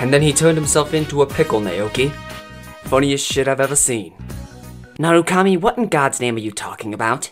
And then he turned himself into a pickle, Naoki. Funniest shit I've ever seen. Narukami, what in God's name are you talking about?